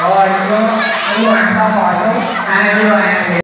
rồi anh Vương anh Vương làm sao